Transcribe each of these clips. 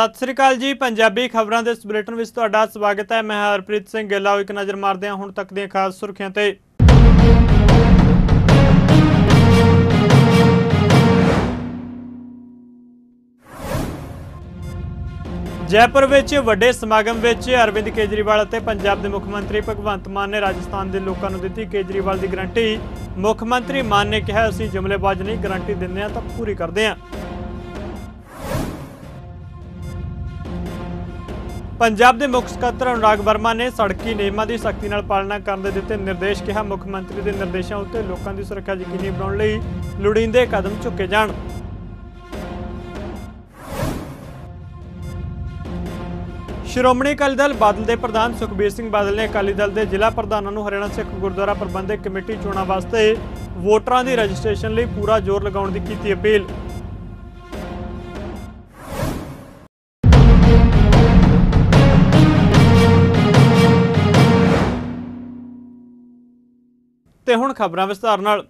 ਸਤਿ ਸ੍ਰੀ ਅਕਾਲ ਜੀ, ਪੰਜਾਬੀ ਖਬਰਾਂ ਦੇ ਇਸ ਬੁਲੇਟਿਨ ਵਿੱਚ ਤੁਹਾਡਾ ਸਵਾਗਤ ਹੈ। ਮੈਂ ਹਰਪ੍ਰੀਤ ਸਿੰਘ ਗਿੱਲਾ। ਇੱਕ ਨਜ਼ਰ ਮਾਰਦੇ ਹਾਂ ਹੁਣ ਤੱਕ ਦੀਆਂ ਖਾਸ ਸੁਰਖੀਆਂ ਤੇ। ਜੈਪੁਰ ਵਿੱਚ ਵੱਡੇ ਸਮਾਗਮ ਵਿੱਚ ਅਰਵਿੰਦ ਕੇਜਰੀਵਾਲ ਅਤੇ ਪੰਜਾਬ ਦੇ ਮੁੱਖ ਮੰਤਰੀ ਭਗਵੰਤ ਮਾਨ ਨੇ ਰਾਜਸਥਾਨ ਦੇ ਲੋਕਾਂ ਨੂੰ ਦਿੱਤੀ ਕੇਜਰੀਵਾਲ ਦੀ ਗਰੰਟੀ। ਮੁੱਖ ਮੰਤਰੀ ਮਾਨ ਨੇ ਕਿਹਾ, ਅਸੀਂ ਜੁਮਲੇਬਾਜ਼ ਨਹੀਂ, ਗਰੰਟੀ ਦਿੰਦੇ ਹਾਂ, ਤਾਂ ਪੂਰੀ ਕਰਦੇ ਹਾਂ। ਪੰਜਾਬ ਦੇ ਮੁੱਖ ਸਕੱਤਰ ਅਨੁਰਾਗ ਵਰਮਾ ਨੇ ਸੜਕੀ ਨਿਯਮਾਂ ਦੀ ਸਖਤੀ ਨਾਲ ਪਾਲਣਾ ਕਰਨ ਦੇ ਦਿੱਤੇ ਨਿਰਦੇਸ਼ ਕਿਹਾ ਮੁੱਖ ਮੰਤਰੀ ਦੇ ਨਿਰਦੇਸ਼ਾਂ ਉੱਤੇ ਲੋਕਾਂ ਦੀ ਸੁਰੱਖਿਆ ਯਕੀਨੀ ਬਣਾਉਣ ਲਈ ਲੋੜੀਂਦੇ ਕਦਮ ਚੁੱਕੇ ਜਾਣ। ਸ਼੍ਰੋਮਣੀ ਅਕਾਲੀ ਦਲ ਬਾਦਲ ਦੇ ਪ੍ਰਧਾਨ ਸੁਖਬੀਰ ਸਿੰਘ ਬਾਦਲ ਨੇ ਅਕਾਲੀ ਦਲ ਦੇ ਜ਼ਿਲ੍ਹਾ ਪ੍ਰਧਾਨਾਂ ਨੂੰ ਹਰਿਆਣਾ ਸਿੱਖ ਗੁਰਦੁਆਰਾ ਪ੍ਰਬੰਧਕ ਕਮੇਟੀ ਚੋਣਾਂ ਵਾਸਤੇ ਵੋਟਰਾਂ ਦੀ ਰਜਿਸਟ੍ਰੇਸ਼ਨ ਲਈ ਪੂਰਾ ਜ਼ੋਰ ਲਗਾਉਣ ਦੀ ਕੀਤੀ ਅਪੀਲ। ਤੇ ਹੁਣ ਖਬਰਾਂ ਵਿਸਤਾਰ ਨਾਲ।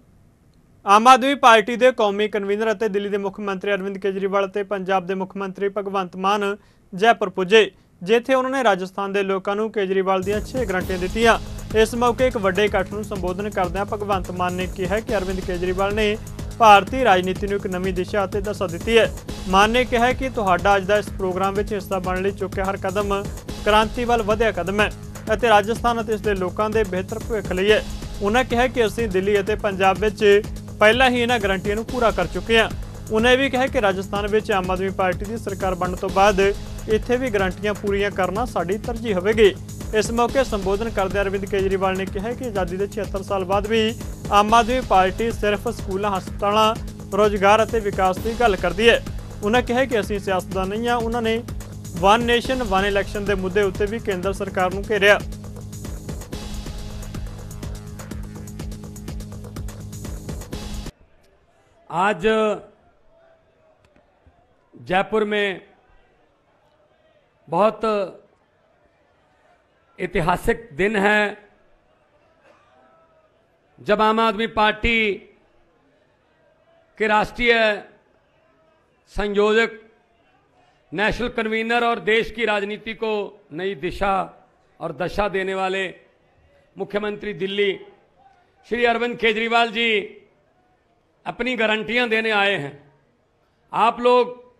ਆਮ ਆਦਮੀ ਪਾਰਟੀ ਦੇ ਕੌਮੀ ਕਨਵੀਨਰ ਅਤੇ ਦਿੱਲੀ ਦੇ ਮੁੱਖ ਮੰਤਰੀ ਅਰਵਿੰਦ ਕੇਜਰੀਵਾਲ ਅਤੇ ਪੰਜਾਬ ਦੇ ਮੁੱਖ ਮੰਤਰੀ ਭਗਵੰਤ ਮਾਨ ਜੈਪੁਰ ਪੁੱਜੇ, ਜਿੱਥੇ ਉਹਨਾਂ ਨੇ ਰਾਜਸਥਾਨ ਦੇ ਲੋਕਾਂ ਨੂੰ ਕੇਜਰੀਵਾਲ ਦੀਆਂ 6 ਗਰੰਟੀਆਂ ਦਿੱਤੀਆਂ। ਇਸ ਮੌਕੇ ਇੱਕ ਵੱਡੇ ਇਕੱਠ ਨੂੰ ਸੰਬੋਧਨ ਕਰਦਿਆਂ ਭਗਵੰਤ ਮਾਨ ਨੇ ਕਿਹਾ ਕਿ ਅਰਵਿੰਦ ਕੇਜਰੀਵਾਲ ਨੇ ਭਾਰਤੀ ਰਾਜਨੀਤੀ ਨੂੰ ਇੱਕ ਨਵੀਂ ਦਿਸ਼ਾ ਅਤੇ ਦਸ਼ਾ ਦਿੱਤੀ ਹੈ। ਮਾਨ ਨੇ ਕਿਹਾ ਕਿ ਤੁਹਾਡਾ ਅੱਜ ਦਾ ਇਸ ਪ੍ਰੋਗਰਾਮ ਵਿੱਚ ਹਿੱਸਾ ਬਣਨ ਲਈ ਚੁੱਕਿਆ ਹਰ ਕਦਮ ਕ੍ਰਾਂਤੀ ਵੱਲ ਵਧਿਆ ਕਦਮ ਹੈ ਅਤੇ ਰਾਜਸਥਾਨ ਅਤੇ ਇਸ ਦੇ ਲੋਕਾਂ ਦੇ ਬਿਹਤਰ ਭਵਿੱਖ ਲਈ ਹੈ। ਉਹਨਾਂ ਕਿਹਾ ਕਿ ਅਸੀਂ ਦਿੱਲੀ ਅਤੇ ਪੰਜਾਬ ਵਿੱਚ ਪਹਿਲਾਂ ਹੀ ਇਹਨਾਂ ਗਰੰਟੀਆਂ ਨੂੰ ਪੂਰਾ ਕਰ ਚੁੱਕੇ ਹਾਂ। ਉਹਨਾਂ ਇਹ ਵੀ ਕਿਹਾ ਕਿ ਰਾਜਸਥਾਨ ਵਿੱਚ ਆਮ ਆਦਮੀ ਪਾਰਟੀ ਦੀ ਸਰਕਾਰ ਬਣਨ ਤੋਂ ਬਾਅਦ ਇੱਥੇ ਵੀ ਗਰੰਟੀਆਂ ਪੂਰੀਆਂ ਕਰਨਾ ਸਾਡੀ ਤਰਜੀਹ ਹੋਵੇਗੀ। ਇਸ ਮੌਕੇ ਸੰਬੋਧਨ ਕਰਦਿਆਂ ਅਰਵਿੰਦ ਕੇਜਰੀਵਾਲ ਨੇ ਕਿਹਾ ਕਿ ਆਜ਼ਾਦੀ ਦੇ 76 ਸਾਲ ਬਾਅਦ ਵੀ ਆਮ ਆਦਮੀ ਪਾਰਟੀ ਸਿਰਫ ਸਕੂਲਾਂ, ਹਸਪਤਾਲਾਂ, ਰੋਜ਼ਗਾਰ ਅਤੇ ਵਿਕਾਸ ਦੀ ਗੱਲ ਕਰਦੀ ਹੈ। ਉਹਨਾਂ ਕਿਹਾ ਕਿ ਅਸੀਂ ਸਿਆਸਤਦਾਨ ਨਹੀਂ ਹਾਂ ਉਹਨਾਂ ਨੇ ਵਨ ਨੇਸ਼ਨ ਵਨ ਇਲੈਕਸ਼ਨ ਦੇ ਮੁੱਦੇ ਉੱਤੇ ਵੀ ਕੇਂਦਰ ਸਰਕਾਰ ਨੂੰ ਘੇਰਿਆ। आज, जयपुर में बहुत ऐतिहासिक दिन है। जब आम आदमी पार्टी के राष्ट्रीय संयोजक, नेशनल कन्वीनर और देश की राजनीति को नई दिशा और दशा देने वाले मुख्यमंत्री दिल्ली, श्री अरविंद केजरीवाल जी अपनी गारंटियाँ देने आए हैं। आप लोग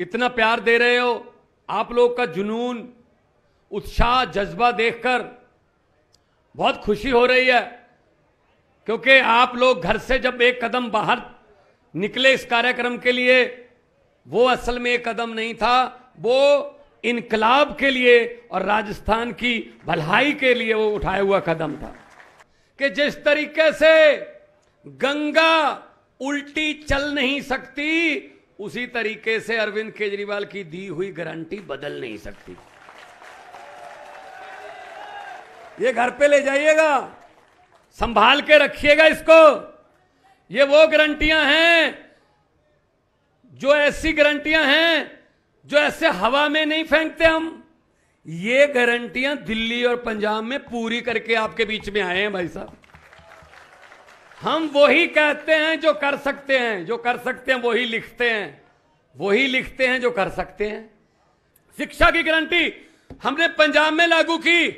इतना प्यार दे रहे हो, आप लोग का जुनून, उत्साह, जज्बा देखकर बहुत खुशी हो रही है, क्योंकि आप लोग घर से जब एक कदम बाहर निकले इस कार्यक्रम के लिए, वो असल में एक कदम नहीं था, वो इनकलाब के लिए और राजस्थान की भलाई के लिए वो उठाया हुआ कदम था। कि जिस तरीके से गंगा उल्टी चल नहीं सकती। उसी तरीके से अरविंद केजरीवाल की दी हुई गारंटी बदल नहीं सकती। ये घर पे ले जाइएगा। संभाल के रखिएगा इसको। ये वो गारंटियाँ हैं, जो ऐसी गारंटियाँ हैं, जो ऐसे हवा में नहीं फेंकते हम। ये गारंटियाँ दिल्ली और पंजाब में पूरी करके आपके बीच में आए हैं भाई साहब। हम वही कहते हैं जो कर सकते हैं, जो कर सकते हैं वही लिखते हैं। वही लिखते हैं जो कर सकते हैं। शिक्षा की गारंटी हमने पंजाब में लागू की।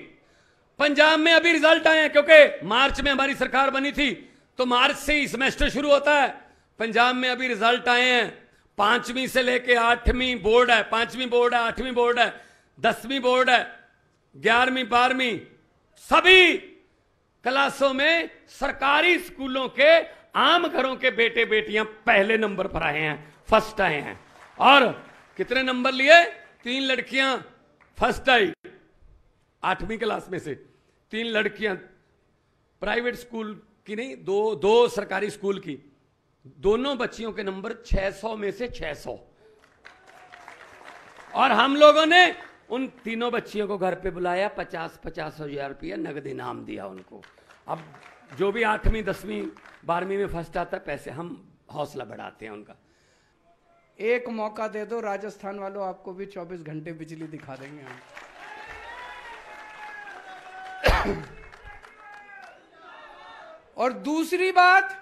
पंजाब में अभी रिज़ल्ट आए हैं, क्योंकि मार्च में हमारी सरकार बनी थी तो मार्च से ही सेमेस्टर शुरू होता है। पंजाब में अभी रिज़ल्ट आए हैं। पांचवीं से लेके आठवीं बोर्ड है, पांचवी बोर्ड है, आठवीं बोर्ड है, दसवीं बोर्ड है, ग्यारहवीं, बारहवीं, सभी क्लासों में सरकारी स्कूलों के आम घरों के बेटे बेटियाँ पहले नंबर पर आए हैं, फ़र्स्ट आए हैं। और कितने नंबर लिए? तीन लड़कियाँ, फ़र्स्ट आई। आठवीं क्लास में से तीन लड़कियाँ। प्राइवेट स्कूल की नहीं, दो दो सरकारी स्कूल की। दोनों बच्चियों के नंबर 600 में से 600 और हम लोगों ने उन तीनों बच्चियों को घर पे बुलाया, पचास पचास हज़ार रुपया नगद इनाम दिया उनको। अब जो भी आठवीं, दसवीं, बारहवीं में फ़र्स्ट आता, पैसे हम हौसला बढ़ाते हैं उनका। एक मौका दे दो, राजस्थान वालों आपको भी 24 घंटे बिजली दिखा देंगे हम। और दूसरी बात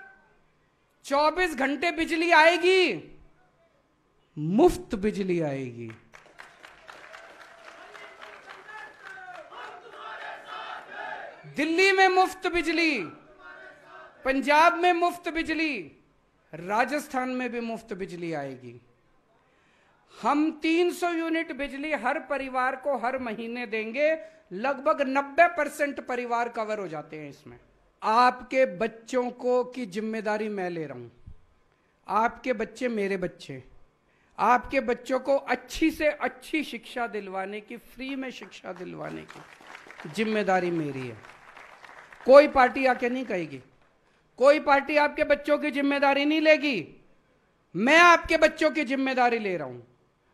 24 घंटे बिजली आएगी, मुफ़्त बिजली आएगी। दिल्ली में मुफ़्त बिजली, पंजाब में मुफ़्त बिजली, राजस्थान में भी मुफ़्त बिजली आएगी। हम 300 यूनिट बिजली हर परिवार को हर महीने देंगे, लगभग 90 परसेंट परिवार कवर हो जाते हैं इसमें। आपके बच्चों को की ज़िम्मेदारी मैं ले रहा हूँ। आपके बच्चे मेरे बच्चे, आपके बच्चों को अच्छी से अच्छी शिक्षा दिलवाने की, फ्री में शिक्षा दिलवाने की ज़िम्मेदारी मेरी है। कोई पार्टी आके नहीं कहेगी। कोई पार्टी आपके बच्चों की ज़िम्मेदारी नहीं लेगी। मैं आपके बच्चों की ज़िम्मेदारी ले रहा हूँ।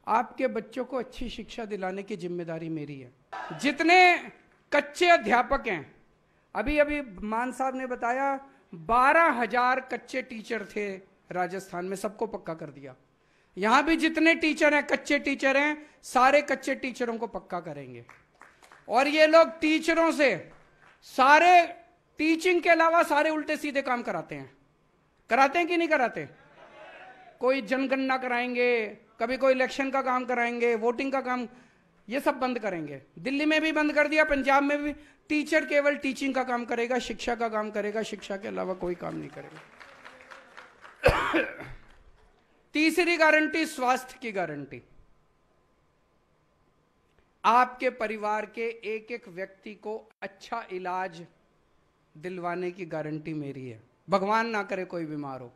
आपके बच्चों को अच्छी शिक्षा दिलाने की ज़िम्मेदारी मेरी है। जितने कच्चे अध्यापक हैं, अभी अभी मान साहब ने बताया, बारह हज़ार कच्चे टीचर थे राजस्थान में, सबको पक्का कर दिया। यहाँ भी जितने टीचर हैं, कच्चे टीचर हैं, सारे कच्चे टीचरों को पक्का करेंगे। और ये लोग टीचरों से सारे टीचिंग के अलावा सारे उल्टे सीधे काम कराते हैं। कराते हैं कि नहीं कराते? कोई जनगणना कराएँगे, कभी कोई इलेक्शन का काम कराएँगे वोटिंग का काम, ये सब बंद करेंगे। दिल्ली में भी बंद कर दिया, पंजाब में भी। टीचर केवल टीचिंग का काम करेगा, शिक्षा का काम करेगा, शिक्षा के अलावा कोई काम नहीं करेगा। तीसरी गारंटी, स्वास्थ्य की गारंटी। आपके परिवार के एक एक व्यक्ति को अच्छा इलाज दिलवाने की गारंटी मेरी है। भगवान ना करे कोई बीमार हो।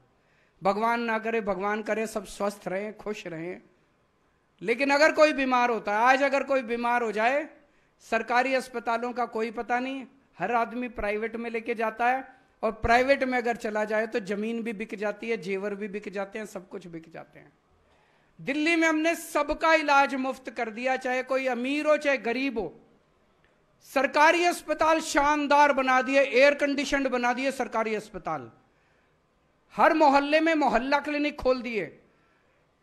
भगवान ना करे, भगवान करे, सब स्वस्थ रहें, खुश रहें। लेकिन अगर कोई बीमार होता है, आज अगर कोई बीमार हो जाए, सरकारी अस्पतालों का कोई पता नहीं, हर आदमी प्राइवेट में लेके जाता है और प्राइवेट में अगर चला जाए तो ज़मीन भी बिक जाती है, जेवर भी बिक जाते हैं, सब कुछ बिक जाते हैं। दिल्ली में हमने सबका इलाज मुफ़्त कर दिया, चाहे कोई अमीर हो, चाहे गरीब हो। सरकारी अस्पताल शानदार बना दिए एयर कंडीशनड बना दिए सरकारी अस्पताल। हर मोहल्ले में मोहल्ला क्लिनिक खोल दिए।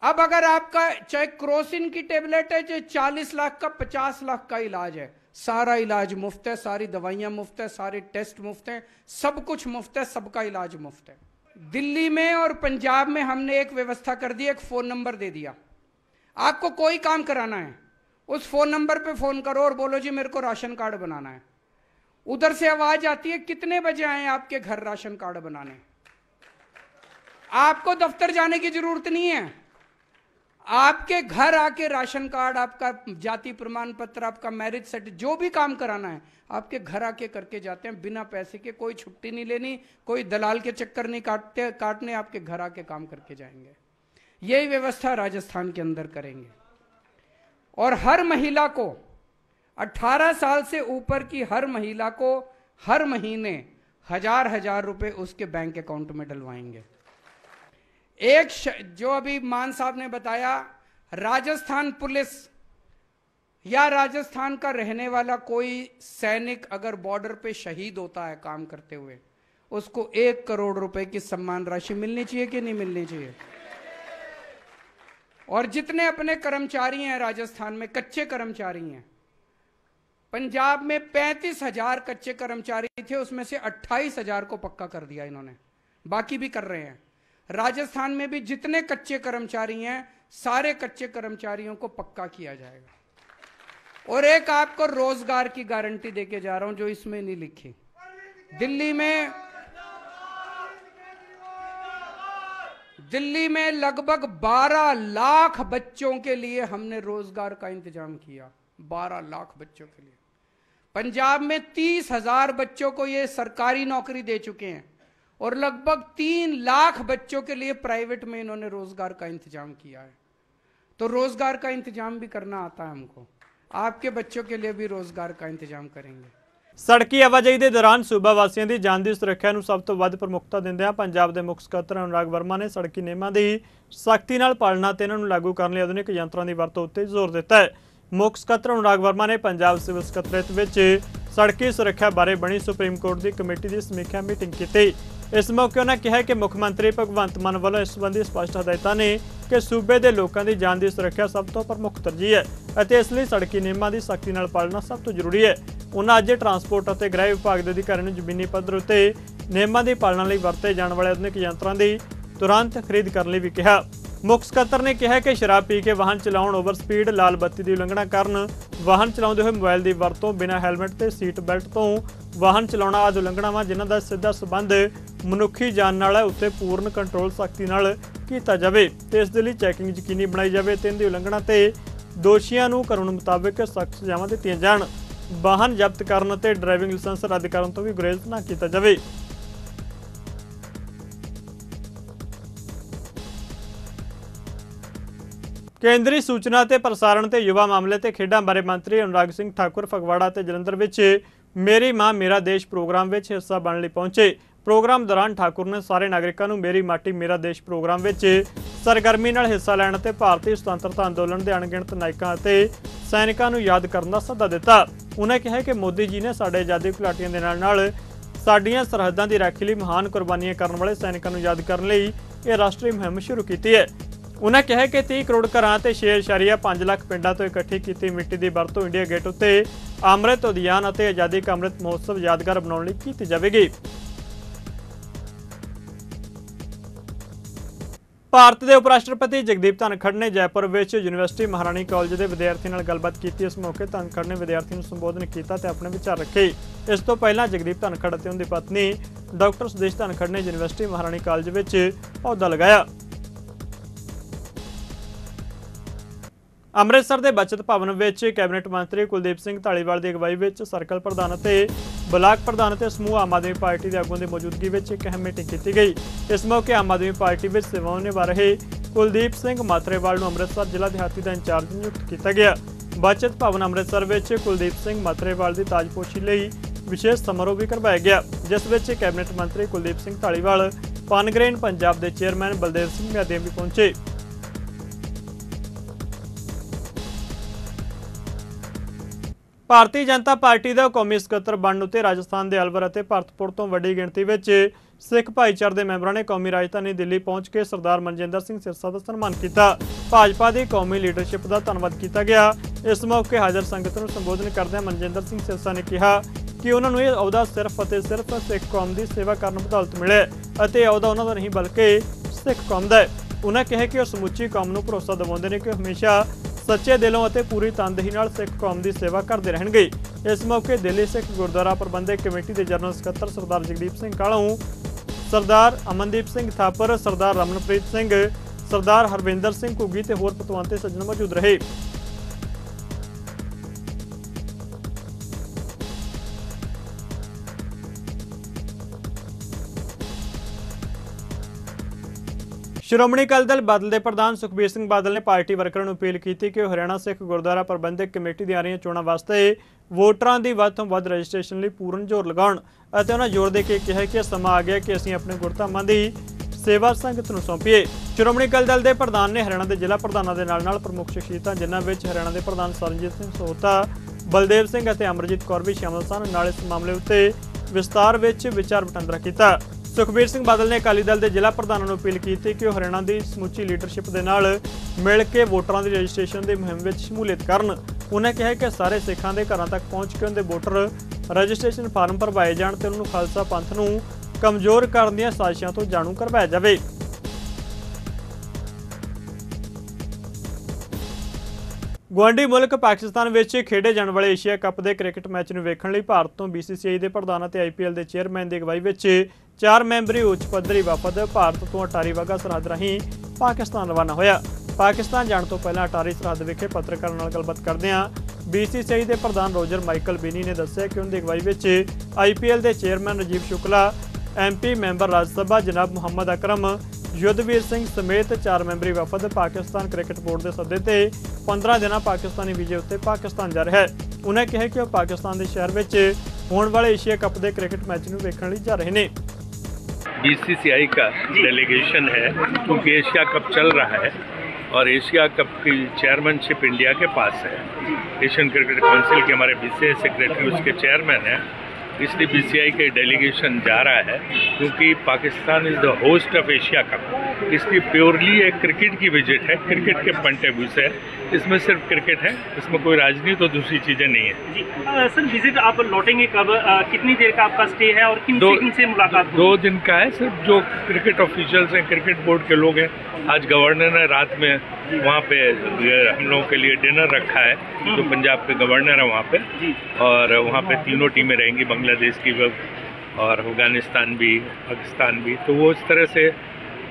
अब अगर आपका, चाहे क्रोसिन की टेबलेट है, चाहे चालीस लाख का, पचास लाख का इलाज है, सारा इलाज मुफ़्त है, सारी दवाइयाँ मुफ़्त है, सारे टेस्ट मुफ़्त हैं, सब कुछ मुफ़्त है, सबका इलाज मुफ़्त है। दिल्ली में और पंजाब में हमने एक व्यवस्था कर दी, एक फ़ोन नंबर दे दिया। आपको कोई काम कराना है, उस फ़ोन नंबर पे फ़ोन करो और बोलो, जी, मेरे को राशन कार्ड बनाना है। उधर से आवाज़ आती है, कितने बजे आए आपके घर राशन कार्ड बनाने? आपको दफ्तर जाने की ज़रूरत नहीं है। आपके घर आके राशन कार्ड, आपका जाति प्रमाण पत्र, आपका मैरिज सर्टिफिकेट जो भी काम कराना है, आपके घर आके करके जाते हैं, बिना पैसे के, कोई छुट्टी नहीं लेनी, कोई दलाल के चक्कर नहीं काटते, काटने, आपके घर आके काम करके जाएँगे। यही व्यवस्था राजस्थान के अंदर करेंगे। और हर महिला को 18 साल से ऊपर की हर महिला को, हर महीने हज़ार हज़ार रुपए उसके बैंक अकाउंट में डलवाएँगे। एक श, जो अभी मान साहब ने बताया राजस्थान पुलिस या राजस्थान का रहने वाला कोई सैनिक अगर बॉर्डर पे शहीद होता है काम करते हुए उसको एक करोड़ रुपए की सम्मान राशि मिलनी चाहिए कि नहीं मिलनी चाहिए? और जितने अपने कर्मचारी हैं राजस्थान में कच्चे कर्मचारी हैं पंजाब में पैंतीस हज़ार कच्चे कर्मचारी थे उसमें से अट्ठाईस हज़ार को पक्का कर दिया इन्होंने बाकी भी कर रहे हैं। राजस्थान में भी जितने कच्चे कर्मचारी हैं, सारे कच्चे कर्मचारियों को पक्का किया जाएगा। और एक आपको रोज़गार की गारंटी देके जा रहा हूँ, जो इसमें नहीं लिखी। दिल्ली में दिल्ली में लगभग 12 लाख बच्चों के लिए हमने रोज़गार का इंतज़ाम किया। 12 लाख बच्चों के लिए। पंजाब में तीस हज़ार बच्चों को ये सरकारी नौकरी दे चुके हैं। और लगभग तीन लाख बच्चों के लिए प्राइवेट में इन्होंने रोजगार का इंतजाम किया है तो रोजगार का इंतजाम भी करना आता है हमको आपके बच्चों के लिए भी रोजगार का इंतजाम करेंगे ਸੜਕੀ ਆਵਾਜਾਈ ਦੇ ਦੌਰਾਨ ਸੂਬਾ ਵਾਸੀਆਂ ਦੀ ਜਾਨ ਦੀ ਸੁਰੱਖਿਆ ਨੂੰ ਸਭ ਤੋਂ ਵੱਧ ਪ੍ਰਮੁੱਖਤਾ ਦਿੰਦਿਆਂ ਪੰਜਾਬ ਦੇ ਮੁੱਖ ਸਕੱਤਰ ਅਨੁਰਾਗ ਵਰਮਾ ਨੇ ਸੜਕੀ ਨਿਯਮਾਂ ਦੀ ਸਖਤੀ ਨਾਲ ਪਾਲਣਾ ਤੇ ਇਹਨਾਂ ਨੂੰ ਲਾਗੂ ਕਰਨ ਲਈ ਆਧੁਨਿਕ ਯੰਤਰਾਂ ਦੀ ਵਰਤੋਂ ਉੱਤੇ ਜ਼ੋਰ ਦਿੱਤਾ ਹੈ ਮੁੱਖ ਸਕੱਤਰ ਅਨੁਰਾਗ ਵਰਮਾ ਨੇ ਪੰਜਾਬ ਸਿਵਲ ਸਕੱਤਰੇਤ ਵਿੱਚ ਸੜਕੀ ਸੁਰੱਖਿਆ ਬਾਰੇ ਬਣੀ ਸੁਪਰੀਮ ਕੋਰਟ ਦੀ ਕਮੇਟੀ ਦੀ ਸਮੀਖਿਆ ਮੀਟਿੰਗ ਕੀਤੀ ਇਸ ਮੌਕੇ ਉਹਨਾਂ ਕਿਹਾ ਕਿ ਮੁੱਖ ਮੰਤਰੀ ਭਗਵੰਤ ਮਾਨ ਵੱਲੋਂ ਇਸ ਸੰਬੰਧੀ ਸਪਸ਼ਟ ਹਦਾਇਤਾਂ ਨੇ ਕਿ ਸੂਬੇ ਦੇ ਲੋਕਾਂ ਦੀ ਜਾਨ ਦੀ ਸੁਰੱਖਿਆ ਸਭ ਤੋਂ ਪ੍ਰਮੁੱਖ ਤਰਜੀਹ ਹੈ ਅਤੇ ਇਸ ਲਈ ਸੜਕੀ ਨਿਯਮਾਂ ਦੀ ਸਖਤੀ ਨਾਲ ਪਾਲਣਾ ਸਭ ਤੋਂ ਜ਼ਰੂਰੀ ਹੈ। ਉਹਨਾਂ ਅੱਜ ਟਰਾਂਸਪੋਰਟ ਅਤੇ ਗ੍ਰਹਿ ਵਿਭਾਗ ਦੇ ਅਧਿਕਾਰੀਆਂ ਨੂੰ ਜ਼ਮੀਨੀ ਪੱਧਰ ਉੱਤੇ ਨਿਯਮਾਂ ਦੀ ਪਾਲਣਾ ਲਈ ਵਰਤੇ ਜਾਣ ਵਾਲੇ ਆਧੁਨਿਕ ਯੰਤਰਾਂ ਦੀ ਤੁਰੰਤ ਖਰੀਦ ਕਰਨ ਲਈ ਵੀ ਕਿਹਾ। ਮੁੱਖ ਸਕੱਤਰ ਨੇ ਕਿਹਾ ਕਿ ਸ਼ਰਾਬ ਪੀ ਕੇ ਵਾਹਨ ਚਲਾਉਣ ਓਵਰ ਸਪੀਡ, ਲਾਲ ਬੱਤੀ ਦੀ ਉਲੰਘਣਾ ਕਰਨ ਵਾਹਨ ਚਲਾਉਂਦੇ ਹੋਏ ਮੋਬਾਈਲ ਦੀ ਵਰਤੋਂ ਬਿਨਾਂ ਹੈਲਮਟ ਤੇ ਸੀਟ ਬੈਲਟ ਤੋਂ ਵਾਹਨ ਚਲਾਉਣਾ ਆਦਿ ਉਲੰਘਣਾਵਾਂ ਜਿਨ੍ਹਾਂ ਦਾ ਸਿੱਧਾ ਸਬੰਧ ਮਨੁੱਖੀ ਜਾਨ ਨਾਲ ਹੈ ਉੱਤੇ ਪੂਰਨ ਕੰਟਰੋਲ ਸਖਤੀ ਨਾਲ ਕੀਤਾ ਜਾਵੇ ਤੇ ਇਸ ਦੇ ਲਈ ਚੈਕਿੰਗ ਯਕੀਨੀ ਬਣਾਈ ਜਾਵੇ ਤੇ ਇਹਦੀ ਉਲੰਘਣਾ ਤੇ ਦੋਸ਼ੀਆਂ ਨੂੰ ਕਾਨੂੰਨ ਮੁਤਾਬਕ ਸਖਤ ਸਜ਼ਾਵਾਂ ਦਿੱਤੀਆਂ ਜਾਣ। ਵਾਹਨ ਜ਼ਬਤ ਕਰਨ ਅਤੇ ਡਰਾਈਵਿੰਗ ਲਾਇਸੈਂਸ ਰੱਦ ਕਰਨ ਤੋਂ ਵੀ ਗੁਰੇਜ਼ ਨਾ ਕੀਤਾ ਜਾਵੇ। ਕੇਂਦਰੀ ਸੂਚਨਾ ਤੇ ਪ੍ਰਸਾਰਣ ਤੇ ਯੁਵਾ ਮਾਮਲੇ ਤੇ ਖੇਡਾਂ ਬਾਰੇ ਮੰਤਰੀ ਅਨੁਰਾਗ ਸਿੰਘ ਠਾਕੁਰ ਫਗਵਾੜਾ ਤੇ ਜਲੰਧਰ ਵਿੱਚ ਮੇਰੀ ਮਾਂ, ਮੇਰਾ ਦੇਸ਼ ਪ੍ਰੋਗਰਾਮ ਵਿੱਚ ਹਿੱਸਾ ਬਣਨ ਲਈ ਪਹੁੰਚੇ। ਪ੍ਰੋਗਰਾਮ ਦੌਰਾਨ ਠਾਕੁਰ ਨੇ ਸਾਰੇ ਨਾਗਰਿਕਾਂ ਨੂੰ ਮੇਰੀ ਮਾਟੀ ਮੇਰਾ ਦੇਸ਼ ਪ੍ਰੋਗਰਾਮ ਵਿੱਚ ਸਰਗਰਮੀ ਨਾਲ ਹਿੱਸਾ ਲੈਣ ਅਤੇ ਭਾਰਤੀ ਸੁਤੰਤਰਤਾ ਅੰਦੋਲਨ ਦੇ ਅਣਗਿਣਤ ਨਾਇਕਾਂ ਅਤੇ ਸੈਨਿਕਾਂ ਨੂੰ ਯਾਦ ਕਰਨ ਦਾ ਸੱਦਾ ਦਿੱਤਾ। ਉਹਨਾਂ ਕਿਹਾ ਕਿ ਮੋਦੀ ਜੀ ਨੇ ਸਾਡੇ ਆਜ਼ਾਦੀ ਘੁਲਾਟੀਆਂ ਦੇ ਨਾਲ ਨਾਲ ਸਾਡੀਆਂ ਸਰਹੱਦਾਂ ਦੀ ਰਾਖੀ ਲਈ ਮਹਾਨ ਕੁਰਬਾਨੀਆਂ ਕਰਨ ਵਾਲੇ ਸੈਨਿਕਾਂ ਨੂੰ ਯਾਦ ਕਰਨ ਲਈ ਇਹ ਰਾਸ਼ਟਰੀ ਮੁਹਿੰਮ ਸ਼ੁਰੂ ਕੀਤੀ ਹੈ। ਉਹਨਾਂ ਕਿਹਾ ਕਿ 30 ਕਰੋੜ ਘਰਾਂ ਤੇ 6.5 ਲੱਖ ਪਿੰਡਾਂ ਤੋਂ ਇਕੱਠੀ ਕੀਤੀ ਮਿੱਟੀ ਦੀ ਵਰਤੋਂ ਇੰਡੀਆ ਗੇਟ ਉੱਤੇ ਅੰਮ੍ਰਿਤ ਉਦਿਆਨ ਅਤੇ ਆਜ਼ਾਦੀ ਕਾ ਅੰਮ੍ਰਿਤ ਮਹੋਤਸਵ ਯਾਦਗਾਰ ਬਣਾਉਣ ਲਈ ਕੀਤੀ ਜਾਵੇਗੀ। ਭਾਰਤ ਦੇ ਉਪ ਰਾਸ਼ਟਰਪਤੀ ਜਗਦੀਪ ਧਨਖੜ ਨੇ ਜੈਪੁਰ ਵਿੱਚ ਯੂਨੀਵਰਸਿਟੀ ਮਹਾਰਾਣੀ ਕਾਲਜ ਦੇ ਵਿਦਿਆਰਥੀਆਂ ਨਾਲ ਗੱਲਬਾਤ ਕੀਤੀ। ਇਸ ਮੌਕੇ ਧਨਖੜ ਨੇ ਵਿਦਿਆਰਥੀਆਂ ਨੂੰ ਸੰਬੋਧਨ ਕੀਤਾ ਤੇ ਆਪਣੇ ਵਿਚਾਰ ਰੱਖੇ। ਇਸ ਤੋਂ ਪਹਿਲਾਂ ਜਗਦੀਪ ਧਨਖੜ ਅਤੇ ਉਹਨਾਂ ਦੀ ਪਤਨੀ ਡਾਕਟਰ ਸੁਦੇਸ਼ ਧਨਖੜ ਨੇ ਯੂਨੀਵਰਸਿਟੀ ਮਹਾਰਾਣੀ ਕਾਲਜ ਵਿੱਚ ਅਹੁਦਾ ਲਗਾਇਆ। ਅੰਮ੍ਰਿਤਸਰ ਦੇ ਬਚਤ ਭਵਨ ਵਿੱਚ ਕੈਬਨਿਟ ਮੰਤਰੀ ਕੁਲਦੀਪ ਸਿੰਘ ਢਾਲੀਵਾਲ ਦੀ ਅਗਵਾਈ ਵਿੱਚ ਸਰਕਲ ਪ੍ਰਧਾਨ ਅਤੇ ਬਲਾਕ ਪ੍ਰਧਾਨ ਅਤੇ ਸਮੂਹ ਆਮ ਆਦਮੀ ਪਾਰਟੀ ਦੇ ਆਗੂਆਂ ਦੀ ਮੌਜੂਦਗੀ ਵਿੱਚ ਇੱਕ ਅਹਿਮ ਮੀਟਿੰਗ ਕੀਤੀ ਗਈ। ਇਸ ਮੌਕੇ ਆਮ ਆਦਮੀ ਪਾਰਟੀ ਵਿੱਚ ਸੇਵਾਵਾਂ ਨਿਭਾ ਰਹੇ ਕੁਲਦੀਪ ਸਿੰਘ ਮਾਤਰੇਵਾਲ ਨੂੰ ਅੰਮ੍ਰਿਤਸਰ ਜ਼ਿਲ੍ਹਾ ਦਿਹਾਤੀ ਦਾ ਇੰਚਾਰਜ ਨਿਯੁਕਤ ਕੀਤਾ ਗਿਆ। ਬਚਤ ਭਵਨ ਅੰਮ੍ਰਿਤਸਰ ਵਿੱਚ ਕੁਲਦੀਪ ਸਿੰਘ ਮਾਤਰੇਵਾਲ ਦੀ ਤਾਜਪੋਸ਼ੀ ਲਈ ਵਿਸ਼ੇਸ਼ ਸਮਾਰੋਹ ਵੀ ਕਰਵਾਇਆ ਗਿਆ, ਜਿਸ ਵਿੱਚ ਕੈਬਨਿਟ ਮੰਤਰੀ ਕੁਲਦੀਪ ਸਿੰਘ ਢਾਲੀਵਾਲ ਪਾਨਗ੍ਰੇਨ ਪੰਜਾਬ ਦੇ ਚੇਅਰਮੈਨ ਬਲਦੇਵ ਸਿੰਘ ਮਿਆਦੇਵ ਵੀ ਪਹੁੰਚੇ। ਭਾਰਤੀ ਜਨਤਾ ਪਾਰਟੀ ਦਾ ਕੌਮੀ ਸਕੱਤਰ ਬਣਨ ਉਤੇ ਰਾਜਸਥਾਨ ਦੇ ਅਲਵਰ ਅਤੇ ਭਰਤਪੁਰ ਤੋਂ ਵੱਡੀ ਗਿਣਤੀ ਵਿੱਚ ਸਿੱਖ ਭਾਈਚਾਰੇ ਦੇ ਮੈਂਬਰਾਂ ਨੇ ਕੌਮੀ ਰਾਜਧਾਨੀ ਦਿੱਲੀ ਪਹੁੰਚ ਕੇ ਸਰਦਾਰ ਮਨਜਿੰਦਰ ਸਿੰਘ ਸਿਰਸਾ ਦਾ ਸਨਮਾਨ ਕੀਤਾ। ਭਾਜਪਾ ਦੀ ਕੌਮੀ ਲੀਡਰਸ਼ਿਪ ਦਾ ਧੰਨਵਾਦ ਕੀਤਾ ਗਿਆ। ਇਸ ਮੌਕੇ ਹਾਜ਼ਰ ਸੰਗਤ ਨੂੰ ਸੰਬੋਧਨ ਕਰਦਿਆਂ ਮਨਜਿੰਦਰ ਸਿੰਘ ਸਿਰਸਾ ਨੇ ਕਿਹਾ ਕਿ ਉਹਨਾਂ ਨੂੰ ਇਹ ਅਹੁਦਾ ਸਿਰਫ ਅਤੇ ਸਿਰਫ ਸਿੱਖ ਕੌਮ ਦੀ ਸੇਵਾ ਕਰਨ ਬਦੌਲਤ ਮਿਲਿਆ ਅਤੇ ਅਹੁਦਾ ਉਹਨਾਂ ਦਾ ਨਹੀਂ ਬਲਕਿ ਸਿੱਖ ਕੌਮ ਦਾ ਹੈ। ਉਹਨਾਂ ਕਿਹਾ ਕਿ ਉਹ ਸਮੁੱਚੀ ਕੌਮ ਨੂੰ ਭਰੋਸਾ ਦਿਵਾਉਂਦੇ ਨੇ ਕਿ ਹਮੇਸ਼ਾ ਸੱਚੇ ਦਿਲੋਂ ਅਤੇ ਪੂਰੀ ਤਨਦੇਹੀ ਨਾਲ ਸਿੱਖ ਕੌਮ ਦੀ ਸੇਵਾ ਕਰਦੇ ਰਹਿਣਗੇ। ਇਸ ਮੌਕੇ ਦਿੱਲੀ ਸਿੱਖ ਗੁਰਦੁਆਰਾ ਪ੍ਰਬੰਧਕ ਕਮੇਟੀ ਦੇ ਜਨਰਲ ਸਕੱਤਰ ਸਰਦਾਰ ਜਗਦੀਪ ਸਿੰਘ ਕਾਲੋਂ, ਸਰਦਾਰ ਅਮਨਦੀਪ ਸਿੰਘ ਥਾਪਰ, ਸਰਦਾਰ ਰਮਨਪ੍ਰੀਤ ਸਿੰਘ, ਸਰਦਾਰ ਹਰਵਿੰਦਰ ਸਿੰਘ ਘੁੱਗੀ ਤੇ ਹੋਰ ਪਤਵੰਤੇ ਸੱਜਣ ਮੌਜੂਦ ਰਹੇ। ਸ਼੍ਰੋਮਣੀ ਅਕਾਲੀ ਦਲ ਬਾਦਲ ਦੇ ਪ੍ਰਧਾਨ ਸੁਖਬੀਰ ਸਿੰਘ ਬਾਦਲ ਨੇ ਪਾਰਟੀ ਵਰਕਰਾਂ ਨੂੰ ਅਪੀਲ ਕੀਤੀ ਕਿ ਉਹ ਹਰਿਆਣਾ ਸਿੱਖ ਗੁਰਦੁਆਰਾ ਪ੍ਰਬੰਧਕ ਕਮੇਟੀ ਦੀਆਂ ਆ ਰਹੀਆਂ ਚੋਣਾਂ ਵਾਸਤੇ ਵੋਟਰਾਂ ਦੀ ਵੱਧ ਤੋਂ ਵੱਧ ਰਜਿਸਟ੍ਰੇਸ਼ਨ ਲਈ ਪੂਰਨ ਜ਼ੋਰ ਲਗਾਉਣ ਅਤੇ ਉਹਨਾਂ ਜ਼ੋਰ ਦੇ ਕੇ ਕਿਹਾ ਕਿ ਸਮਾਂ ਆ ਗਿਆ ਕਿ ਅਸੀਂ ਆਪਣੇ ਗੁਰਧਾਮਾਂ ਦੀ ਸੇਵਾ ਸੰਗਤ ਨੂੰ ਸੌਂਪੀਏ। ਸ਼੍ਰੋਮਣੀ ਅਕਾਲੀ ਦਲ ਦੇ ਪ੍ਰਧਾਨ ਨੇ ਹਰਿਆਣਾ ਦੇ ਜ਼ਿਲ੍ਹਾ ਪ੍ਰਧਾਨਾਂ ਦੇ ਨਾਲ ਨਾਲ ਪ੍ਰਮੁੱਖ ਸ਼ਖਸੀਅਤਾਂ, ਜਿਨ੍ਹਾਂ ਵਿੱਚ ਹਰਿਆਣਾ ਦੇ ਪ੍ਰਧਾਨ ਸਰਨਜੀਤ ਸਿੰਘ ਸੋਹਤਾ, ਬਲਦੇਵ ਸਿੰਘ ਅਤੇ ਅਮਰਜੀਤ ਕੌਰ ਵੀ ਸ਼ਾਮਲ ਸਨ। ਨਾਲ ਇਸ ਮਾਮਲੇ ਉੱਤੇ ਵਿਸਤਾਰ ਵਿੱਚ ਵਿਚਾਰ ਵਟਾਂਦਰਾ ਕੀਤਾ। ਸੁਖਬੀਰ ਸਿੰਘ ਬਾਦਲ ਨੇ ਅਕਾਲੀ ਦਲ ਦੇ ਜ਼ਿਲ੍ਹਾ ਪ੍ਰਧਾਨਾਂ ਨੂੰ ਅਪੀਲ ਕੀਤੀ ਕਿ ਉਹ ਹਰਿਆਣਾ ਦੀ ਸਮੁੱਚੀ ਲੀਡਰਸ਼ਿਪ ਦੇ ਨਾਲ ਮਿਲ ਕੇ ਵੋਟਰਾਂ ਦੀ ਰਜਿਸਟ੍ਰੇਸ਼ਨ ਦੀ ਮੁਹਿੰਮ ਵਿੱਚ ਸ਼ਮੂਲੀਅਤ ਕਰਨ। ਉਹਨਾਂ ਕਿਹਾ ਕਿ ਸਾਰੇ ਸਿੱਖਾਂ ਦੇ ਘਰਾਂ ਤੱਕ ਪਹੁੰਚ ਕੇ ਉਹਦੇ ਵੋਟਰ ਰਜਿਸਟ੍ਰੇਸ਼ਨ ਫਾਰਮ ਭਰਵਾਏ ਜਾਣ ਤੇ ਉਹਨਾਂ ਨੂੰ ਖਾਲਸਾ ਪੰਥ ਨੂੰ ਕਮਜ਼ੋਰ ਕਰਨ ਦੀਆਂ ਸਾਜ਼ਿਸ਼ਾਂ ਤੋਂ ਜਾਣੂ ਕਰਵਾਇਆ ਜਾਵੇ। ਗੁਆਂਢੀ ਮੁਲਕ ਪਾਕਿਸਤਾਨ ਵਿੱਚ ਖੇਡੇ ਜਾਣ ਵਾਲੇ ਏਸ਼ੀਆ ਕੱਪ ਦੇ ਕ੍ਰਿਕਟ ਮੈਚ ਨੂੰ ਵੇਖਣ ਲਈ ਭਾਰਤ ਤੋਂ BCCI ਦੇ ਪ੍ਰਧਾਨ ਅਤੇ IPL ਦੇ ਚੇਅਰਮੈਨ ਦੀ ਅਗਵਾਈ ਵਿੱਚ ਚਾਰ ਮੈਂਬਰੀ ਉੱਚ ਪੱਧਰੀ ਵਫਦ ਭਾਰਤ ਤੋਂ ਅਟਾਰੀ ਵਾਗਾ ਸਰਹੱਦ ਰਾਹੀਂ ਪਾਕਿਸਤਾਨ ਰਵਾਨਾ ਹੋਇਆ। ਪਾਕਿਸਤਾਨ ਜਾਣ ਤੋਂ ਪਹਿਲਾਂ ਅਟਾਰੀ ਸਰਹੱਦ ਵਿਖੇ ਪੱਤਰਕਾਰਾਂ ਨਾਲ ਗੱਲਬਾਤ ਕਰਦਿਆਂ BCCI ਦੇ ਪ੍ਰਧਾਨ ਰੋਜਰ ਮਾਈਕਲ ਬਿਨੀ ਨੇ ਦੱਸਿਆ ਕਿ ਉਹਨਾਂ ਦੀ ਅਗਵਾਈ ਵਿੱਚ IPL ਦੇ chairman Rajiv Shukla MP member Rajya Sabha ਜਨਾਬ ਮੁਹੰਮਦ ਅਕਰਮ, ਯੁੱਧਵੀਰ ਸਿੰਘ ਸਮੇਤ ਚਾਰ ਮੈਂਬਰੀ ਵਫਦ ਪਾਕਿਸਤਾਨ ਕ੍ਰਿਕਟ ਬੋਰਡ ਦੇ ਸੱਦੇ ਤੇ 15 ਦਿਨਾਂ ਪਾਕਿਸਤਾਨੀ ਵੀਜ਼ੇ ਉੱਤੇ ਪਾਕਿਸਤਾਨ ਜਾ ਰਿਹਾ ਹੈ। ਉਹਨਾਂ ਕਿਹਾ ਕਿ ਉਹ ਪਾਕਿਸਤਾਨ ਦੇ ਸ਼ਹਿਰ ਵਿੱਚ ਹੋਣ ਵਾਲੇ ਏਸ਼ੀਆ ਕੱਪ ਦੇ ਕ੍ਰਿਕਟ ਮੈਚ ਨੂੰ ਵੇਖਣ ਲਈ ਜਾ ਰਹੇ ਨੇ। बीसीसीआई का डेलीगेशन है, क्योंकि एशिया कप चल रहा है और एशिया कप की चेयरमैनशिप इंडिया के पास है। एशियन क्रिकेट काउंसिल के हमारे विशेष सेक्रेटरी उसके चेयरमैन हैं। इसलिए बी बीसीआई के डेलीगेशन जा रहा है क्योंकि Pakistan is the host of Asia Cup इसलिए प्योरली एक क्रिकेट की विज़िट है क्रिकेट के पॉइंट ऑफ़ व्यू से है। इसमें सिर्फ़ क्रिकेट है इसमें कोई राजनीति और दूसरी चीज़ें नहीं है। जी अ, सर विज़िट आप लौटेंगे कब? अ, कितनी देर का आपका स्टे है और किन दो- से किन से मुलाकात दो? दिन का है सिर्फ़ जो क्रिकेट ऑफिशियल्स हैं क्रिकेट बोर्ड के लोग हैं। आज गवर्नर ने रात में वहाँ पे हम लोगों के लिए डिनर रखा है जो पंजाब के गवर्नर है वहाँ पे। और वहाँ पे तीनों टीमें रहेंगी बांग्लादेश बांग्लादेश की भी और अफगानिस्तान भी पाकिस्तान भी तो वो इस तरह से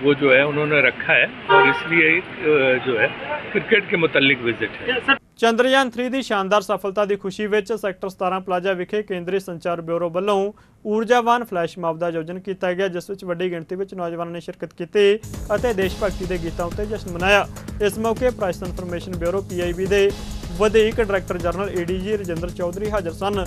वो जो है उन्होंने रखा है और इसलिए अ, जो है क्रिकेट के मुतलिक विजिट है सर ਚੰਦਰਯਾਨ 3 ਦੀ ਸ਼ਾਨਦਾਰ ਸਫਲਤਾ ਦੀ ਖੁਸ਼ੀ ਵਿੱਚ ਸੈਕਟਰ 17 ਪਲਾਜ਼ਾ ਵਿਖੇ ਕੇਂਦਰੀ ਸੰਚਾਰ ਬਿਊਰੋ ਵੱਲੋਂ ਊਰਜਾਵਾਨ ਫਲੈਸ਼ ਮਾਬ ਦਾ ਆਯੋਜਨ ਕੀਤਾ ਗਿਆ ਜਿਸ ਵਿੱਚ ਵੱਡੀ ਗਿਣਤੀ ਵਿੱਚ ਨੌਜਵਾਨਾਂ ਨੇ ਸ਼ਿਰਕਤ ਕੀਤੀ ਅਤੇ ਦੇਸ਼ ਭਗਤੀ ਦੇ ਗੀਤਾਂ ਉੱਤੇ ਜਸ਼ਨ ਮਨਾਇਆ ਇਸ ਮੌਕੇ ਪ੍ਰਾਈਸ ਇਨਫੋਰਮੇਸ਼ਨ ਬਿਊਰੋ ਪੀਆਈਬੀ ਦੇ ਵਧੇਕ director general ADG Rajinder Chaudhary ਹਾਜ਼ਰ ਸਨ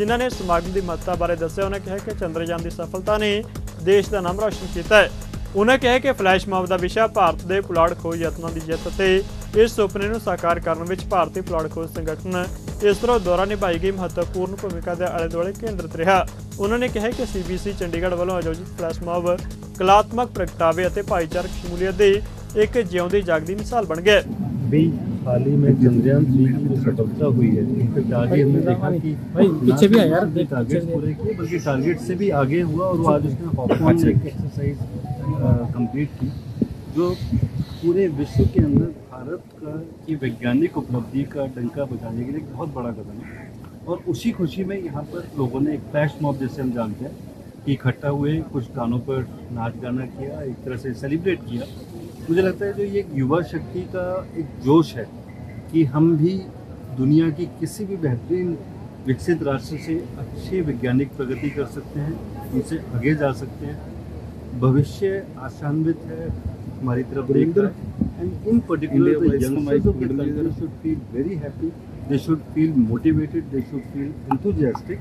ਜਿਨ੍ਹਾਂ ਨੇ ਸਮਾਗਮ ਦੀ ਮਹੱਤਤਾ ਬਾਰੇ ਦੱਸਿਆ, ਉਹਨਾਂ ਕਿਹਾ ਕਿ ਚੰਦਰਯਾਨ ਦੀ ਸਫਲਤਾ ਨੇ ਦੇਸ਼ ਦਾ ਨਾਮ ਰੌਸ਼ਨ ਕੀਤਾ ਹੈ ਉਹਨਾਂ ਕਿਹਾ ਕਿ ਫਲੈਸ਼ ਮਾਬ ਦਾ ਵਿਸ਼ਾ ਭਾਰਤ ਦੇ ਪੁਲਾੜ ਖੋਜ ਯਤਨਾਂ ਦੀ ਜਿੱਤ ਅਤੇ ਇਸ ਸੁਪਨੇ ਨੂੰ ਸਾਕਾਰ ਕਰਨ ਵਿੱਚ ਭਾਰਤੀ ਪੁਲਾੜ ਖੋਜ ਸੰਗਠਨ ਇਸਰੋ ਦੁਆਰਾ ਨਿਭਾਈ ਗਈ ਮਹੱਤਵਪੂਰਨ ਭੂਮਿਕਾ ਦੇ ਆਲੇ ਦੁਆਲੇ ਕੇਂਦਰਿਤ ਰਿਹਾ ਉਹਨਾਂ ਨੇ ਕਿਹਾ ਕਿ ਸੀਬੀਸੀ ਚੰਡੀਗੜ੍ਹ ਵੱਲੋਂ ਆਯੋਜਿਤ ਫਲੈਸ਼ ਮਾਬ ਕਲਾਤਮਕ ਪ੍ਰਗਟਾਵੇ ਅਤੇ ਭਾਈਚਾਰਕ ਸ਼ਮੂਲੀਅਤ ਦੀ ਇੱਕ ਜਿਉਂਦੀ ਜਾਗਦੀ ਮਿਸਾਲ ਬਣ ਗਿਆ ਹੈ। हाल ही में चंद्रयान थ्री की जो सफलता हुई है इनफेक्ट आगे हमने देखा कि पीछे भी यार टारगेट पूरे किए बल्कि टारगेट से भी आगे हुआ और वो आज उसने हॉपकॉन एक एक्सरसाइज कंप्लीट की जो पूरे विश्व के अंदर भारत का की वैज्ञानिक उपलब्धि का डंका बजाने के लिए एक बहुत बड़ा कदम है। और उसी खुशी में यहाँ पर लोगों ने एक फ्लैश मॉब जैसे हम जानते हैं कि इकट्ठा हुए कुछ गानों पर नाच गाना किया एक तरह से सेलिब्रेट किया। मुझे लगता है जो ये युवा शक्ति का एक जोश है कि हम भी दुनिया की किसी भी बेहतरीन विकसित राष्ट्र से अच्छी वैज्ञानिक प्रगति कर सकते हैं उनसे आगे जा सकते हैं। भविष्य आशान्वित है हमारी तरफ़ देख रहा है। And in particular should feel very happy they should feel motivated they should feel enthusiastic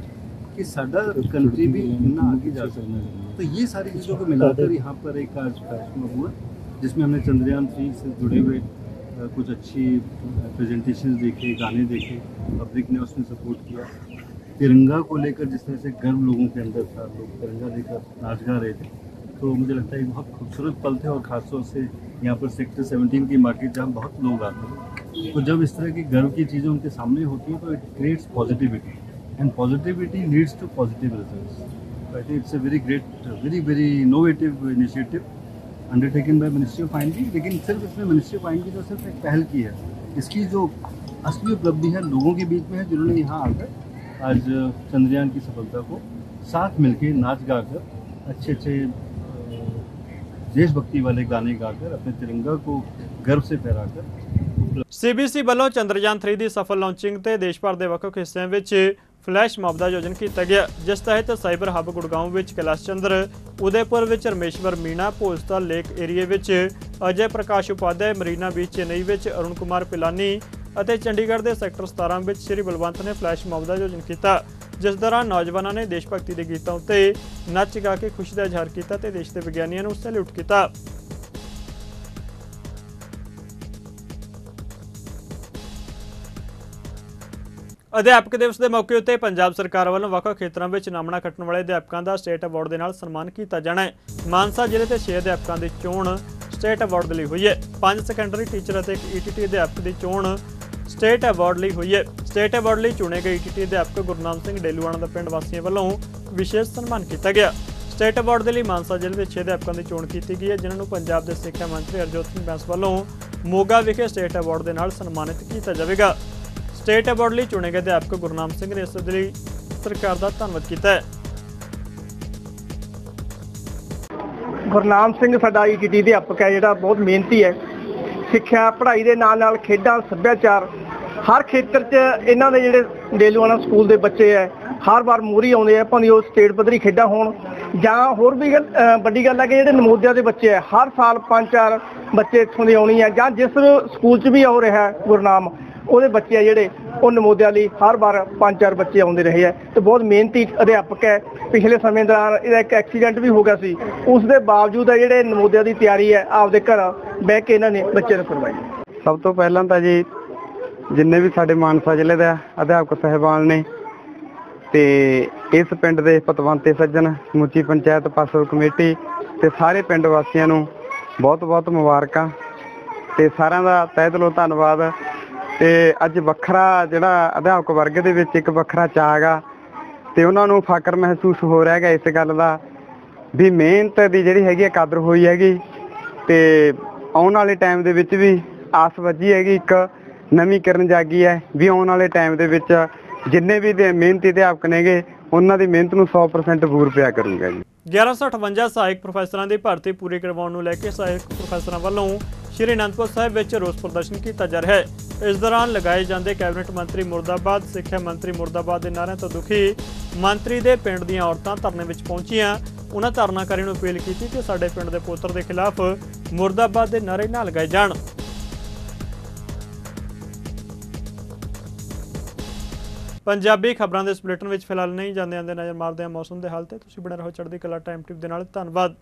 कि साडा कंट्री भी इतना आगे जा सकता है। तो ये सारी चीज़ों को मिलाकर यहाँ पर एक आज फ़ैशन हुआ। जिसमें हमने चंद्रयान थ्री से जुड़े हुए कुछ अच्छी प्रेजेंटेशन देखे, गाने देखे पब्लिक ने उसमें सपोर्ट किया। तिरंगा को लेकर जिस तरह से गर्व लोगों के अंदर था, लोग तिरंगा लेकर नाच गा रहे थे तो मुझे लगता है बहुत खूबसूरत पल थे और खासतौर से यहाँ पर सेक्टर 17 की मार्केट जहाँ बहुत लोग आते हैं। तो जब इस तरह की गर्व की चीज़ें उनके सामने होती हैं तो it creates positivity and positivity leads to positive results I think it's a very great very very innovative initiative undertaken by ministry of आइन की लेकिन सिर्फ इसमें मिनिस्ट्री ऑफ आइन की तो सिर्फ एक पहल की है इसकी जो असली उपलब्धि है लोगों के बीच में है जिन्होंने यहाँ आकर आज चंद्रयान की सफलता को साथ मिलके नाच गाकर अच्छे अच्छे अ, देशभक्ति वाले गाने गाकर अपने तिरंगा को गर्व से फहराकर ਸੀਬੀਸੀ ਵੱਲੋਂ ਚੰਦਰਯਾਨ 3 ਦੀ ਸਫਲ ਲਾਂਚਿੰਗ ਤੇ ਦੇਸ਼ ਭਰ ਦੇ ਵੱਖ-ਵੱਖ ਹਿੱਸਿਆਂ ਵਿੱਚ ਫਲੈਸ਼ ਮਾਬ ਦਾ ਆਯੋਜਨ ਕੀਤਾ ਗਿਆ, ਜਿਸ ਤਹਿਤ ਸਾਈਬਰ ਹੱਬ ਗੁੜਗਾਉਂ ਵਿੱਚ ਕੈਲਾਸ਼ ਚੰਦਰ, ਉਦੈਪੁਰ ਵਿੱਚ ਰਮੇਸ਼ਵਰ ਮੀਣਾ ਭੋਸਤਾ ਲੇਕ ਏਰੀਏ ਵਿੱਚ ਅਜੇ ਪ੍ਰਕਾਸ਼ ਉਪਾਧਿਆਏ, ਮਰੀਨਾ ਬੀਚ ਚੇਨਈ ਵਿੱਚ ਅਰੁਣ ਕੁਮਾਰ ਪਿਲਾਨੀ ਅਤੇ ਚੰਡੀਗੜ੍ਹ ਦੇ ਸੈਕਟਰ 17 ਵਿੱਚ ਸ੍ਰੀ ਬਲਵੰਤ ਨੇ ਫਲੈਸ਼ ਮਾਬ ਦਾ ਆਯੋਜਨ ਕੀਤਾ, ਜਿਸ ਦੌਰਾਨ ਨੌਜਵਾਨਾਂ ਨੇ ਦੇਸ਼ ਭਗਤੀ ਦੇ ਗੀਤਾਂ ਉੱਤੇ ਨੱਚ ਗਾ ਕੇ ਖੁਸ਼ੀ ਦਾ ਇਜ਼ਹਾਰ ਕੀਤਾ ਤੇ ਦੇਸ਼ ਦੇ ਵਿਗਿਆਨੀਆਂ ਨੂੰ ਸੈਲੂਟ ਕੀਤਾ। ਅਧਿਆਪਕ ਦਿਵਸ ਦੇ ਮੌਕੇ ਉੱਤੇ ਪੰਜਾਬ ਸਰਕਾਰ ਵੱਲੋਂ ਵੱਖ-ਵੱਖ ਖੇਤਰਾਂ ਵਿੱਚ ਨਾਮਣਾ ਖੱਟਣ ਵਾਲੇ ਅਧਿਆਪਕਾਂ ਦਾ ਸਟੇਟ ਅਵਾਰਡ ਦੇ ਨਾਲ ਸਨਮਾਨ ਕੀਤਾ ਜਾਣਾ ਹੈ। ਮਾਨਸਾ ਜ਼ਿਲ੍ਹੇ ਦੇ 6 ਅਧਿਆਪਕਾਂ ਦੀ ਚੋਣ ਸਟੇਟ ਅਵਾਰਡ ਦੇ ਲਈ ਹੋਈ ਹੈ। ਪੰਜ ਸੈਕੰਡਰੀ ਟੀਚਰ ਅਤੇ ਇੱਕ ਈਟੀਟੀ ਅਧਿਆਪਕ ਦੀ ਚੋਣ ਸਟੇਟ ਅਵਾਰਡ ਲਈ ਹੋਈ ਹੈ। ਸਟੇਟ ਅਵਾਰਡ ਲਈ ਚੁਣੇ ਗਏ ਈਟੀਟੀ ਅਧਿਆਪਕ ਗੁਰਨਾਮ ਸਿੰਘ ਡੇਲੂਆਣਾ ਦਾ ਪਿੰਡ ਵਾਸੀਆਂ ਵੱਲੋਂ ਵਿਸ਼ੇਸ਼ ਸਨਮਾਨ ਕੀਤਾ ਗਿਆ। ਸਟੇਟ ਅਵਾਰਡ ਦੇ ਲਈ ਮਾਨਸਾ ਜ਼ਿਲ੍ਹੇ ਦੇ 6 ਅਧਿਆਪਕਾਂ ਦੀ ਚੋਣ ਕੀਤੀ ਗਈ ਹੈ, ਜਿਨ੍ਹਾਂ ਨੂੰ ਪੰਜਾਬ ਦੇ ਸਿੱਖਿਆ ਮੰਤਰੀ ਹਰਜੋਤ ਸਿੰਘ ਬੈਂਸ ਵੱਲੋਂ ਮੋਗਾ ਵਿਖੇ ਸਟੇਟ ਅਵਾਰਡ ਦੇ ਨਾਲ ਸਨਮਾਨਿਤ ਕੀਤਾ ਜਾਵੇਗਾ। ਸਟੇਟ ਅਵਾਰਡ ਲਈ ਚੁਣੇ ਗਏ ਅਧਿਆਪਕ ਗੁਰਨਾਮ ਸਿੰਘ ਨੇ ਇਸ ਦੇ ਲਈ ਸਰਕਾਰ ਦਾ ਧੰਨਵਾਦ ਕੀਤਾ ਹੈ। ਗੁਰਨਾਮ ਸਿੰਘ ਸਾਡਾ ਈਟੀਟੀ ਅਧਿਆਪਕ ਹੈ, ਜਿਹੜਾ ਬਹੁਤ ਮਿਹਨਤੀ ਹੈ। ਸਿੱਖਿਆ, ਪੜ੍ਹਾਈ ਦੇ ਨਾਲ ਨਾਲ ਖੇਡਾਂ, ਸੱਭਿਆਚਾਰ, ਹਰ ਖੇਤਰ 'ਚ ਇਹਨਾਂ ਦੇ ਜਿਹੜੇ ਡੇਲੂਆਣਾ ਸਕੂਲ ਦੇ ਬੱਚੇ ਹੈ, ਹਰ ਵਾਰ ਮੂਹਰੀ ਆਉਂਦੇ ਆ, ਭਾਵੇਂ ਉਹ ਸਟੇਟ ਪੱਧਰੀ ਖੇਡਾਂ ਹੋਣ, ਜਾਂ ਹੋਰ ਵੀ ਵੱਡੀ ਗੱਲ ਹੈ ਕਿ ਜਿਹੜੇ ਨਮੋਦਿਆ ਦੇ ਬੱਚੇ ਹੈ, ਹਰ ਸਾਲ ਪੰਜ ਚਾਰ ਬੱਚੇ ਇੱਥੋਂ ਦੇ ਆਉਣੀ ਹੈ, ਜਾਂ ਜਿਸ ਸਕੂਲ 'ਚ ਵੀ ਹੋ ਰਿਹਾ ਗੁਰਨਾਮ ਉਹਦੇ ਬੱਚੇ ਆ ਜਿਹੜੇ, ਉਹ ਨਮੋਦਿਆਂ ਲਈ ਹਰ ਵਾਰ ਪੰਜ ਚਾਰ ਬੱਚੇ ਆਉਂਦੇ ਰਹੇ ਹੈ ਤੇ ਬਹੁਤ ਮਿਹਨਤੀ ਅਧਿਆਪਕ ਹੈ। ਪਿਛਲੇ ਸਮੇਂ ਦੌਰਾਨ ਇਹਦਾ ਇੱਕ ਐਕਸੀਡੈਂਟ ਵੀ ਹੋ ਗਿਆ ਸੀ। ਉਸ ਦੇ ਬਾਵਜੂਦ ਹੈ ਜਿਹੜੇ ਨਮੋਦਿਆਂ ਦੀ ਤਿਆਰੀ ਹੈ, ਆਪਦੇ ਘਰ ਬਹਿ ਕੇ ਇਹਨਾਂ ਨੇ ਬੱਚੇ ਨੂੰ ਕਰਵਾਈ ਸਭ ਤੋਂ ਪਹਿਲਾਂ ਤਾਂ ਜੀ, ਜਿੰਨੇ ਵੀ ਸਾਡੇ ਮਾਨਸਾ ਜ਼ਿਲ੍ਹੇ ਦਾ ਅਧਿਆਪਕ ਸਹਿਬਾਨ ਨੇ, ਤੇ ਇਸ ਪਿੰਡ ਦੇ ਪਤਵੰਤੇ ਸੱਜਣ, ਸਮੁੱਚੀ ਪੰਚਾਇਤ ਪਾਸੋਂ ਕਮੇਟੀ ਤੇ ਸਾਰੇ ਪਿੰਡ ਵਾਸੀਆਂ ਨੂੰ ਬਹੁਤ ਬਹੁਤ ਮੁਬਾਰਕਾਂ। ਤੇ ਸਾਰਿਆਂ ਦਾ ਤਹਿ ਦਿਲੋਂ ਧੰਨਵਾਦ। ਤੇ ਅੱਜ ਵੱਖਰਾ ਜਿਹੜਾ ਅਧਿਆਪਕ ਵਰਗ ਦੇ ਵਿੱਚ ਇੱਕ ਵੱਖਰਾ ਚਾਅ ਗਾ ਤੇ ਉਹਨਾਂ ਨੂੰ ਫਕਰ ਮਹਿਸੂਸ ਹੋ ਰਿਹਾ ਹੈਗਾ ਇਸ ਗੱਲ ਦਾ ਵੀ ਮਿਹਨਤ ਦੀ ਜਿਹੜੀ ਹੈਗੀ ਹੈ ਕਦਰ ਹੋਈ ਹੈਗੀ ਤੇ ਆਉਣ ਵਾਲੇ ਟਾਈਮ ਦੇ ਵਿੱਚ ਵੀ ਆਸ ਵੱਜੀ ਹੈਗੀ ਇੱਕ ਨਵੀਂ ਕਿਰਨ ਜਾਗੀ ਹੈ ਵੀ ਆਉਣ ਵਾਲੇ ਟਾਈਮ ਦੇ ਵਿੱਚ ਜਿੰਨੇ ਵੀ ਦੇ ਮਿਹਨਤੀ ਅਧਿਆਪਕ ਨੇਗੇ, ਉਹਨਾਂ ਦੀ ਮਿਹਨਤ ਨੂੰ 100% ਬੂਰ ਪਿਆ ਕਰੂਗਾ ਜੀ। 1158 ਸਹਾਇਕ ਪ੍ਰੋਫੈਸਰਾਂ ਦੀ ਭਰਤੀ ਪੂਰੀ ਕਰਵਾਉਣ ਨੂੰ ਲੈ ਕੇ ਸਹਾਇਕ ਪ੍ਰੋਫੈਸਰਾਂ ਵੱਲੋਂ ਸ਼੍ਰੀ ਅਨੰਦਪੁਰ ਸਾਹਿਬ ਵਿੱਚ ਰੋਸ ਪ੍ਰਦਰਸ਼ਨ ਕੀਤਾ ਜਾ ਰਿਹਾ ਹੈ। ਇਸ ਦੌਰਾਨ ਲਗਾਏ ਜਾਂਦੇ ਕੈਬਨਿਟ ਮੰਤਰੀ ਮੁਰਦਾਬਾਦ, ਸਿੱਖਿਆ ਮੰਤਰੀ ਮੁਰਦਾਬਾਦ ਦੇ ਨਾਅਰਿਆਂ ਤੋਂ ਦੁਖੀ ਮੰਤਰੀ ਦੇ ਪਿੰਡ ਦੀਆਂ ਔਰਤਾਂ ਧਰਨੇ ਵਿੱਚ ਪਹੁੰਚੀਆਂ। ਉਹਨਾਂ ਧਰਨਾਕਾਰੀਆਂ ਨੂੰ ਅਪੀਲ ਕੀਤੀ ਕਿ ਸਾਡੇ ਪਿੰਡ ਦੇ ਪੁੱਤਰ ਦੇ ਖਿਲਾਫ ਮੁਰਦਾਬਾਦ ਦੇ ਨਾਅਰੇ ਨਾ ਲਗਾਏ ਜਾਣ। ਪੰਜਾਬੀ ਖਬਰਾਂ ਦੇ ਇਸ ਬੁਲੇਟਿਨ ਵਿੱਚ ਫਿਲਹਾਲ ਨਹੀਂ ਜਾਂਦੇ ਆਂਦੇ ਨਜ਼ਰ ਮਾਰਦੇ ਹਾਂ ਮੌਸਮ ਦੇ ਹਾਲ ਤੇ। ਤੁਸੀਂ ਬਣੇ ਰਹੋ ਚੜ੍ਹਦੀ ਕਲਾ ਟਾਈਮ ਟਿਪ ਦੇ ਨਾਲ। ਧੰਨਵਾਦ।